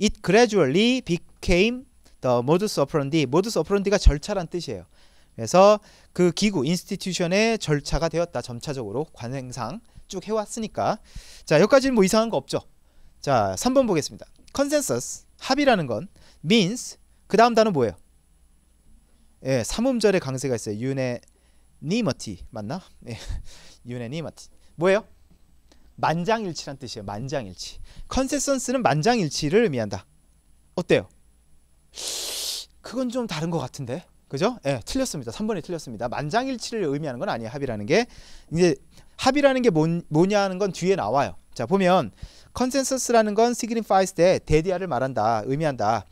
It gradually became the modus operandi. modus operandi가 절차란 뜻이에요. 그래서 그 기구, institution의 절차가 되었다. 점차적으로 관행상 쭉 해왔으니까. 자, 여기까지는 뭐 이상한 거 없죠. 자, 3번 보겠습니다. consensus, 합의라는 건 means, 그 다음 단어 뭐예요? 예, 삼음절의 강세가 있어요. unanimity, 맞나? 예, *laughs* unanimity. 뭐예요? 만장일치란 뜻이에요. 만장일치. consensus는 만장일치를 의미한다. 어때요? 그건 좀 다른 것 같은데. 그죠? 예, 틀렸습니다. 3번이 틀렸습니다. 만장일치를 의미하는 건 아니에요. 합의라는 게. 이제 합의라는 게 뭐, 뭐냐 하는 건 뒤에 나와요. 자, 보면 consensus라는 건 signifies 때 대디아를 말한다, 의미한다.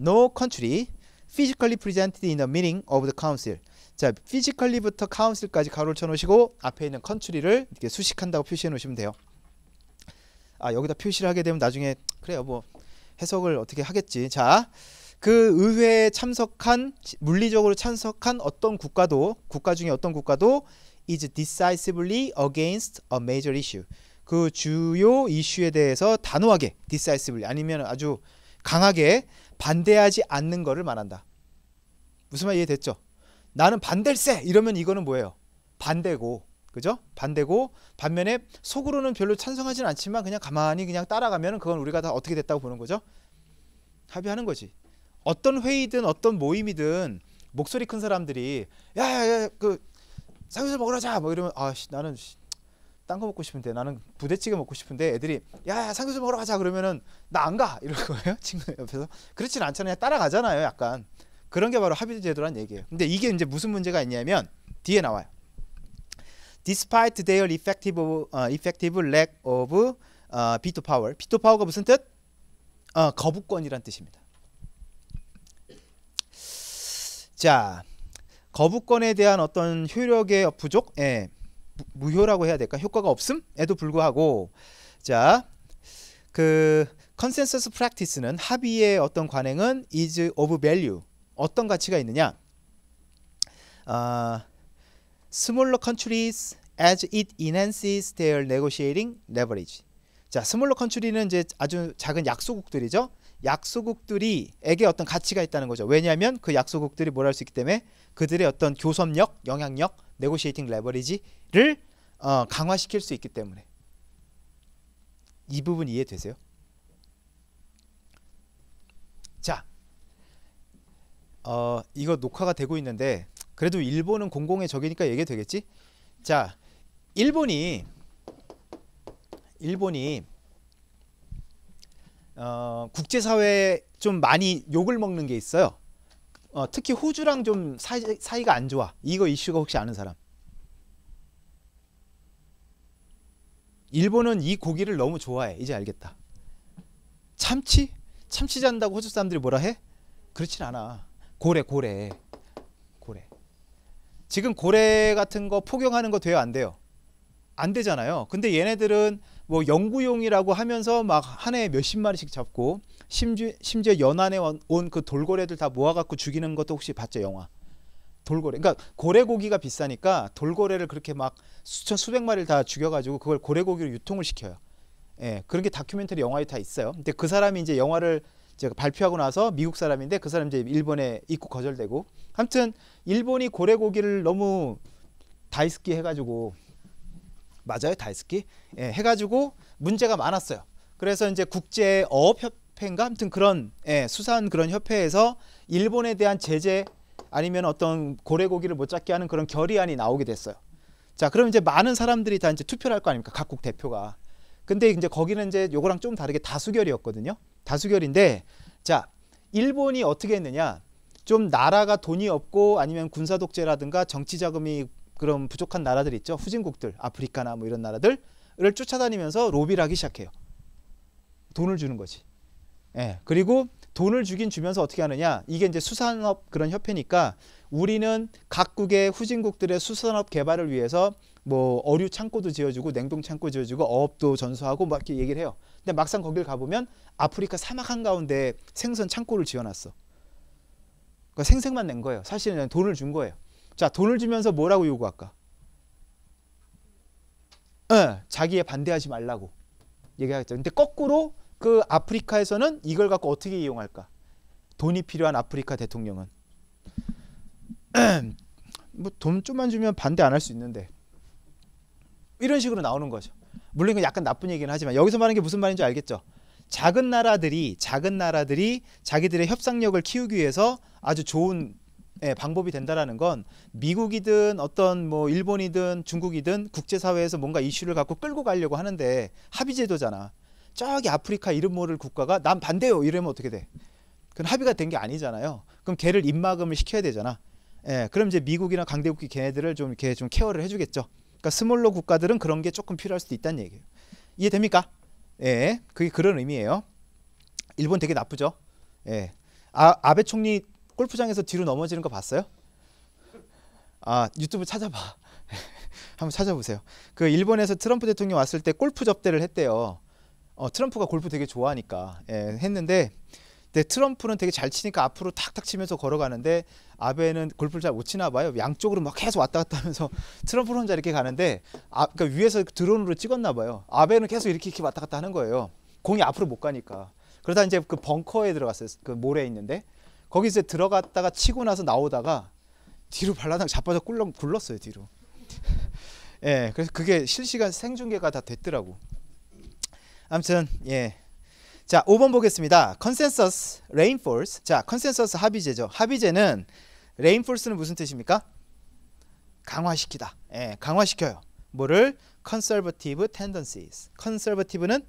No country physically presented in the meeting of the council. 자, physically부터 council까지 가로를 쳐놓으시고 앞에 있는 country를 이렇게 수식한다고 표시해 놓으시면 돼요. 아 여기다 표시를 하게 되면 나중에 그래요 뭐 해석을 어떻게 하겠지. 자, 그 의회에 참석한 물리적으로 참석한 어떤 국가도 국가 중에 어떤 국가도 is decisively against a major issue. 그 주요 이슈에 대해서 단호하게 decisively 아니면 아주 강하게 반대하지 않는 것을 말한다. 무슨 말 이해됐죠? 나는 반댈세 이러면 이거는 뭐예요? 반대고 그죠? 반대고 반면에 속으로는 별로 찬성하지는 않지만 그냥 가만히 그냥 따라가면 그건 우리가 다 어떻게 됐다고 보는 거죠? 합의하는 거지. 어떤 회의든 어떤 모임이든 목소리 큰 사람들이 야야야 그 삼겹살 먹으러 가자 뭐 이러면 아 씨 나는 딴 거 먹고 싶은데 나는 부대찌개 먹고 싶은데 애들이 야야 삼겹살 먹으러 가자. 그러면은 나 안 가. 이럴 거예요? *laughs* 친구 옆에서? 그렇진 않잖아요. 따라가잖아요 약간. 그런 게 바로 합의 제도란 얘기예요. 근데 이게 이제 무슨 문제가 있냐면 뒤에 나와요. Despite their effective uh, effective lack of uh, veto power. veto power가 무슨 뜻? 어, 거부권이란 뜻입니다. 자, 거부권에 대한 어떤 효력의 부족, 예, 무효라고 해야 될까? 효과가 없음에도 불구하고, 자, 그 consensus practice는 합의의 어떤 관행은 is of value 어떤 가치가 있느냐? 아, smaller countries as it enhances their negotiating leverage. 자, smaller country는 이제 아주 작은 약소국들이죠. 약소국들이에게 어떤 가치가 있다는 거죠. 왜냐하면 그 약소국들이 뭘 할 수 있기 때문에 그들의 어떤 교섭력, 영향력, negotiating leverage를 어, 강화시킬 수 있기 때문에 이 부분 이해되세요? 자, 어, 이거 녹화가 되고 있는데 그래도 일본은 공공의 적이니까 얘기 되겠지? 자, 일본이 일본이 어, 국제사회에 좀 많이 욕을 먹는 게 있어요. 어, 특히 호주랑 좀 사이, 사이가 안 좋아. 이거 이슈가 혹시 아는 사람? 일본은 이 고기를 너무 좋아해. 이제 알겠다. 참치? 참치 잔다고 호주 사람들이 뭐라 해? 그렇진 않아. 고래, 고래. 고래. 지금 고래 같은 거 포경하는 거 돼요, 안 돼요? 안 되잖아요. 근데 얘네들은 뭐 연구용이라고 하면서 막 한 해에 몇십 마리씩 잡고 심지, 심지어 연안에 온 그 돌고래들 다 모아갖고 죽이는 것도 혹시 봤죠 영화? 돌고래. 그러니까 고래 고기가 비싸니까 돌고래를 그렇게 막 수천 수백 마리를 다 죽여가지고 그걸 고래 고기로 유통을 시켜요. 예, 그런 게 다큐멘터리 영화에 다 있어요. 근데 그 사람이 이제 영화를 제가 발표하고 나서 미국 사람인데 그 사람 이제 일본에 입국 거절되고. 아무튼 일본이 고래 고기를 너무 다이스키 해가지고 맞아요 다이스키 예, 해가지고 문제가 많았어요. 그래서 이제 국제 어업 협 회인가 아무튼 그런 예, 수산 그런 협회에서 일본에 대한 제재 아니면 어떤 고래 고기를 못 잡게 하는 그런 결의안이 나오게 됐어요. 자, 그럼 이제 많은 사람들이 다 이제 투표를 할 거 아닙니까? 각국 대표가. 근데 이제 거기는 이제 요거랑 좀 다르게 다수결이었거든요. 다수결인데 자, 일본이 어떻게 했느냐? 좀 나라가 돈이 없고 아니면 군사 독재라든가 정치 자금이 그런 부족한 나라들 있죠. 후진국들, 아프리카나 뭐 이런 나라들을 쫓아다니면서 로비를 하기 시작해요. 돈을 주는 거지. 예. 그리고 돈을 주긴 주면서 어떻게 하느냐? 이게 이제 수산업 그런 협회니까 우리는 각국의 후진국들의 수산업 개발을 위해서 뭐 어류 창고도 지어주고 냉동 창고 지어주고 어업도 전수하고 막 이렇게 얘기를 해요. 근데 막상 거길 가보면 아프리카 사막 한 가운데 생선 창고를 지어놨어. 그러니까 생색만 낸 거예요. 사실은 돈을 준 거예요. 자, 돈을 주면서 뭐라고 요구할까? 어, 자기에 반대하지 말라고 얘기하겠죠. 근데 거꾸로 그 아프리카에서는 이걸 갖고 어떻게 이용할까? 돈이 필요한 아프리카 대통령은 *clears throat* 뭐 돈 좀만 주면 반대 안 할 수 있는데 이런 식으로 나오는 거죠. 물론 이건 약간 나쁜 얘기는 하지만 여기서 말하는 게 무슨 말인지 알겠죠? 작은 나라들이 작은 나라들이 자기들의 협상력을 키우기 위해서 아주 좋은 예, 방법이 된다라는 건 미국이든 어떤 뭐 일본이든 중국이든 국제사회에서 뭔가 이슈를 갖고 끌고 가려고 하는데 합의 제도잖아. 저기 아프리카 이름 모를 국가가 난 반대요 이러면 어떻게 돼? 그건 합의가 된 게 아니잖아요. 그럼 걔를 입막음을 시켜야 되잖아. 예, 그럼 이제 미국이나 강대국이 걔네들을 좀 이렇게 좀 케어를 해주겠죠. 그러니까 smaller 국가들은 그런 게 조금 필요할 수도 있다는 얘기예요. 이해됩니까? 예, 그게 그런 의미예요. 일본 되게 나쁘죠. 예, 아 아베 총리 골프장에서 뒤로 넘어지는 거 봤어요? 아 유튜브 찾아봐. *laughs* 한번 찾아보세요. 그 일본에서 트럼프 대통령 왔을 때 골프 접대를 했대요. 어, 트럼프가 골프 되게 좋아하니까 예, 했는데 근데 트럼프는 되게 잘 치니까 앞으로 탁탁 치면서 걸어가는데 아베는 골프를 잘 못 치나 봐요. 양쪽으로 막 계속 왔다 갔다 하면서 *laughs* 트럼프는 혼자 이렇게 가는데 아, 그러니까 위에서 드론으로 찍었나 봐요. 아베는 계속 이렇게 이렇게 왔다 갔다 하는 거예요. 공이 앞으로 못 가니까. 그러다 이제 그 벙커에 들어갔어요. 그 모래에 있는데 거기 이제 들어갔다가 치고 나서 나오다가 뒤로 발라당 자빠져 굴러 굴렀어요 뒤로. *laughs* 예, 그래서 그게 실시간 생중계가 다 됐더라고. 아무튼 예. 자, 5번 보겠습니다. consensus reinforce. 자, 컨센서스 합의제죠. 합의제는 reinforce는 무슨 뜻입니까? 강화시키다. 예, 강화시켜요. 뭐를 conservative tendencies. conservative는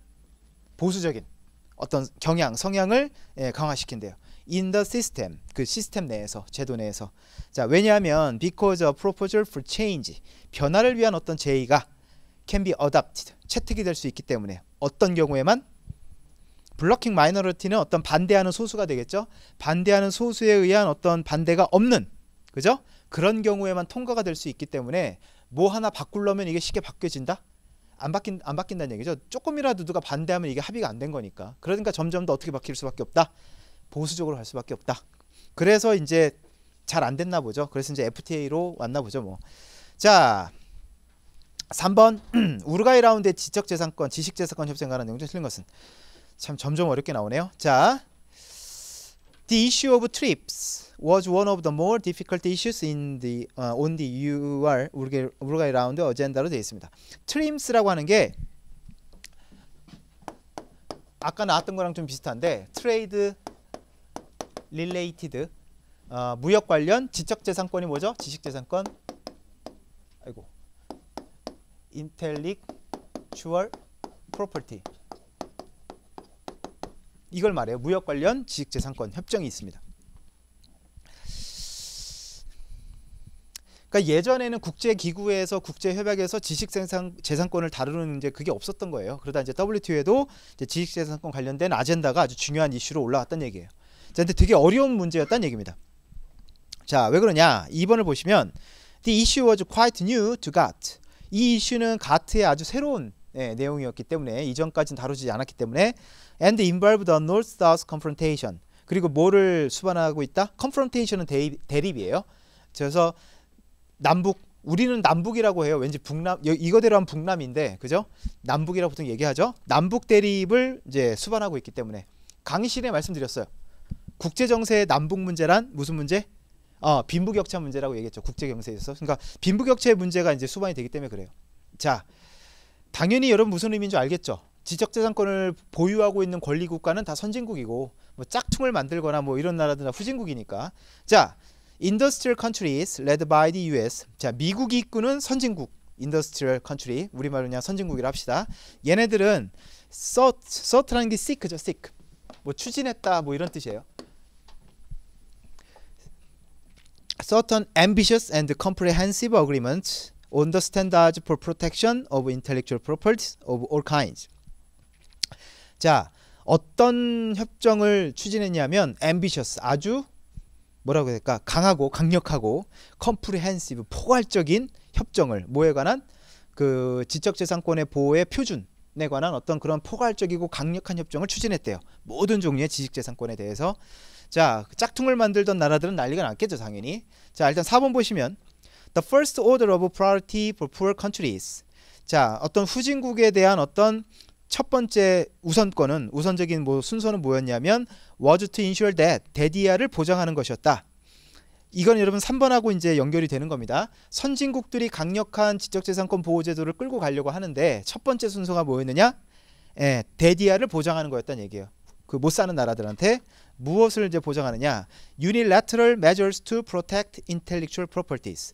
보수적인 어떤 경향, 성향을 예, 강화시킨대요. in the system. 그 시스템 내에서, 제도 내에서. 자, 왜냐하면 because a proposal for change. 변화를 위한 어떤 제의가 can be adopted. 채택이 될 수 있기 때문에 어떤 경우에만 블러킹 마이너리티는 어떤 반대하는 소수가 되겠죠. 반대하는 소수에 의한 어떤 반대가 없는 그죠? 그런 경우에만 통과가 될 수 있기 때문에 뭐 하나 바꾸려면 이게 쉽게 바뀌어진다? 안 바뀐 안 바뀐다는 얘기죠. 조금이라도 누가 반대하면 이게 합의가 안 된 거니까. 그러니까 점점 더 어떻게 바뀔 수밖에 없다. 보수적으로 갈 수밖에 없다. 그래서 이제 잘 안 됐나 보죠. 그래서 이제 FTA로 왔나 보죠, 뭐. 자, 3번 *clears throat* 우루과이 라운드의 지적재산권, 지식재산권 협정에 관한 내용 중 틀린 것은 참 점점 어렵게 나오네요. 자, The issue of trips was one of the more difficult issues in the uh, on the UR 우루과이, 라운드 어젠다로 되어 있습니다. trims라고 하는 게 아까 나왔던 거랑 좀 비슷한데 trade related 어, 무역 관련 지적재산권이 뭐죠? 지식재산권 intellectual property 이걸 말해요. 무역 관련 지식재산권 협정이 있습니다. 그러니까 예전에는 국제 기구에서 국제 협약에서 지식 재산권을 다루는 이제 그게 없었던 거예요. 그러다 이제 WTO에도 이제 지식 재산권 관련된 아젠다가 아주 중요한 이슈로 올라왔던 얘기예요. 자, 근데 되게 어려운 문제였다는 얘기입니다. 자, 왜 그러냐? 2번을 보시면 The issue was quite new to GATT. 이 이슈는 가트의 아주 새로운 네, 내용이었기 때문에 이전까지는 다루지 않았기 때문에 and involved a north-south confrontation. 그리고 뭐를 수반하고 있다? confrontation은 대립, 대립이에요. 그래서 남북 우리는 남북이라고 해요. 왠지 북남 이거대로 하면 북남인데 그죠? 남북이라고 보통 얘기하죠. 남북 대립을 이제 수반하고 있기 때문에 강의실에 말씀드렸어요. 국제 정세의 남북 문제란 무슨 문제? 어, 빈부격차 문제라고 얘기했죠. 국제 경제에서. 그러니까 빈부격차의 문제가 이제 수반이 되기 때문에 그래요. 자, 당연히 여러분 무슨 의미인 줄 알겠죠? 지적재산권을 보유하고 있는 권리 국가는 다 선진국이고 뭐 짝퉁을 만들거나 뭐 이런 나라들은 후진국이니까. 자, industrial countries led by the US. 자, 미국이 이끄는 선진국. industrial country. 우리말로 그냥 선진국이라 합시다. 얘네들은 sought, sought라는 게 seek죠, seek. 뭐 추진했다 뭐 이런 뜻이에요. Certain ambitious and comprehensive agreements on the standards for protection of intellectual property of all kinds. 자, 어떤 협정을 추진했냐면 ambitious 아주 뭐라고 해야 될까? 강하고 강력하고 comprehensive 포괄적인 협정을 뭐에 관한 그 지적재산권의 보호의 표준 에 관한 어떤 그런 포괄적이고 강력한 협정을 추진했대요. 모든 종류의 지식재산권에 대해서 자, 짝퉁을 만들던 나라들은 난리가 났겠죠, 당연히. 자, 일단 4번 보시면 The first order of priority for poor countries. 자, 어떤 후진국에 대한 어떤 첫 번째 우선권은 우선적인 뭐 순서는 뭐였냐면 was to ensure that 대디아를 보장하는 것이었다. 이건 여러분 3번하고 이제 연결이 되는 겁니다. 선진국들이 강력한 지적재산권 보호 제도를 끌고 가려고 하는데 첫 번째 순서가 뭐였느냐? 예, 대디아를 보장하는 거였다는 얘기예요. 그 못 사는 나라들한테 무엇을 이제 보장하느냐? Unilateral measures to protect intellectual properties.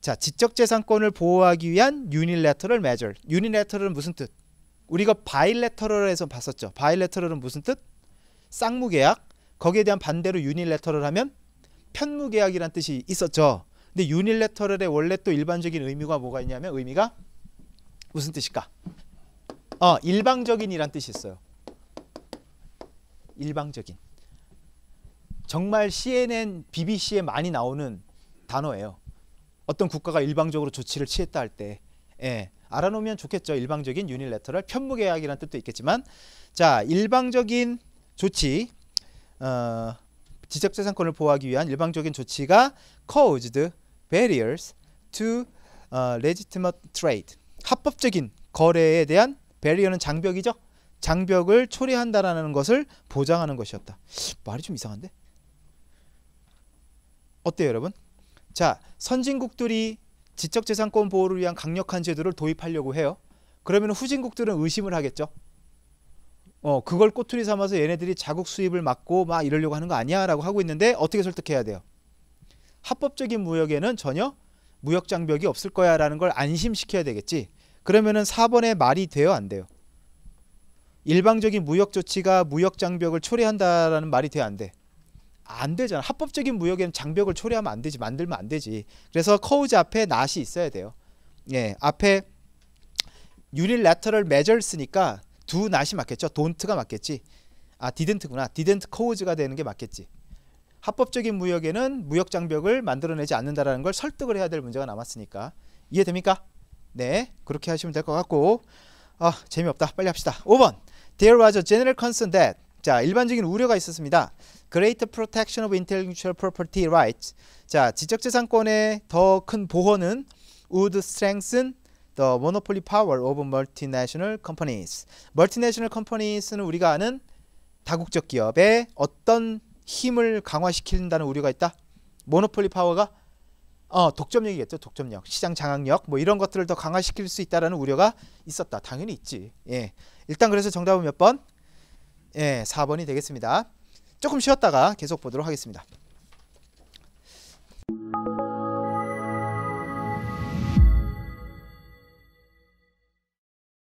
자, 지적 재산권을 보호하기 위한 unilateral measure. unilateral은 무슨 뜻? 우리가 bilateral에서 봤었죠. bilateral은 무슨 뜻? 쌍무 계약. 거기에 대한 반대로 unilateral 하면 편무 계약이란 뜻이 있었죠. 근데 unilateral의 원래 또 일반적인 의미가 뭐가 있냐면 의미가 무슨 뜻일까? 어, 일방적인이란 뜻이 있어요. 일방적인. 정말 CNN, BBC에 많이 나오는 단어예요. 어떤 국가가 일방적으로 조치를 취했다 할 때, 예, 알아놓으면 좋겠죠. 일방적인 유니레터럴 편무 계약이라는 뜻도 있겠지만, 자, 일방적인 조치, 어, 지적재산권을 보호하기 위한 일방적인 조치가 caused barriers to uh, legitimate trade. 합법적인 거래에 대한 barrier는 장벽이죠. 장벽을 초래한다라는 것을 보장하는 것이었다. 말이 좀 이상한데? 어때요, 여러분? 자, 선진국들이 지적재산권 보호를 위한 강력한 제도를 도입하려고 해요. 그러면 후진국들은 의심을 하겠죠. 어, 그걸 꼬투리 삼아서 얘네들이 자국 수입을 막고 막 이러려고 하는 거 아니야 라고 하고 있는데 어떻게 설득해야 돼요? 합법적인 무역에는 전혀 무역 장벽이 없을 거야 라는 걸 안심시켜야 되겠지. 그러면은 4번의 말이 돼요, 안 돼요? 일방적인 무역 조치가 무역 장벽을 초래한다라는 말이 돼요, 안 돼? 안 되잖아. 합법적인 무역에는 장벽을 초래하면 안 되지. 만들면 안 되지. 그래서 커우즈 앞에 낫이 있어야 돼요. 예, 앞에 unilateral measures니까 두 낫이 맞겠죠. don't가 맞겠지. 아, didn't구나. didn't cause가 되는 게 맞겠지. 합법적인 무역에는 무역 장벽을 만들어내지 않는다라는 걸 설득을 해야 될 문제가 남았으니까 이해됩니까? 네, 그렇게 하시면 될 것 같고 아 재미없다. 빨리 합시다. 5번 There was a general concern that 자 일반적인 우려가 있었습니다. Greater protection of intellectual property rights 자 지적재산권의 더 큰 보호는 would strengthen the monopoly power of multinational companies. multinational companies는 우리가 아는 다국적 기업의 어떤 힘을 강화시킨다는 우려가 있다. 모노폴리 파워가 어, 독점력이겠죠. 독점력, 시장 장악력 뭐 이런 것들을 더 강화시킬 수 있다라는 우려가 있었다. 당연히 있지. 예. 일단 그래서 정답은 몇 번? 예, 4번이 되겠습니다. 조금 쉬었다가 계속 보도록 하겠습니다.